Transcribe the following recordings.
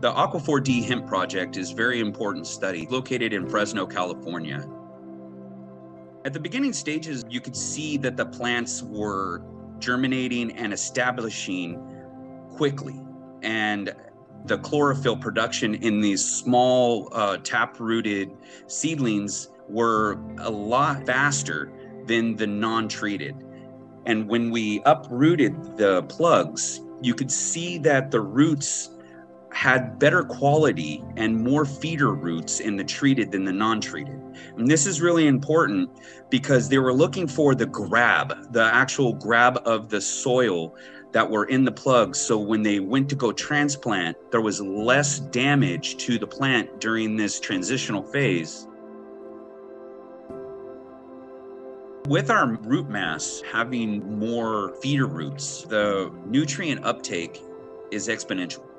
The Aqua 4D hemp project is a very important study located in Fresno, California. At the beginning stages, you could see that the plants were germinating and establishing quickly. And the chlorophyll production in these small uh, tap-rooted seedlings were a lot faster than the non-treated. And when we uprooted the plugs, you could see that the roots had better quality and more feeder roots in the treated than the non-treated. And this is really important because they were looking for the grab, the actual grab of the soil that were in the plugs. So when they went to go transplant, there was less damage to the plant during this transitional phase. With our root mass having more feeder roots, the nutrient uptake is exponential.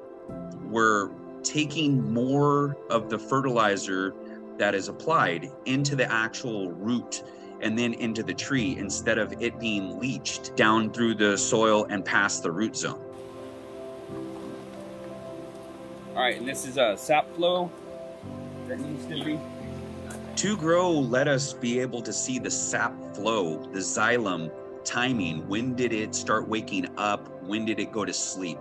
We're taking more of the fertilizer that is applied into the actual root and then into the tree instead of it being leached down through the soil and past the root zone. All right, and this is a sap flow that needs to be. 2Grow, let us be able to see the sap flow, the xylem timing. When did it start waking up? When did it go to sleep?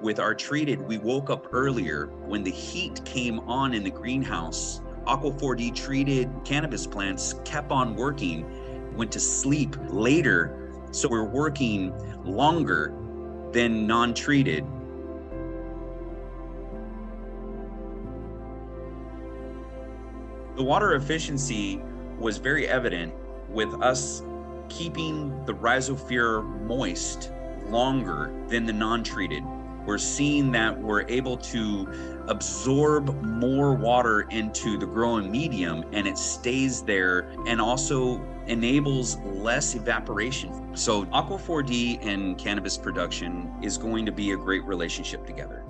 With our treated, we woke up earlier when the heat came on in the greenhouse Aqua 4D treated cannabis plants kept on working, went to sleep later. So we're working longer than non treated. The water efficiency was very evident with us keeping the rhizosphere moist longer than the non treated we're seeing that we're able to absorb more water into the growing medium and it stays there and also enables less evaporation. So Aqua 4D and cannabis production is going to be a great relationship together.